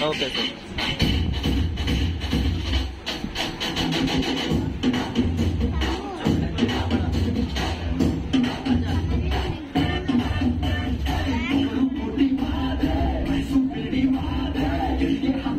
Okay. Sir Yeah.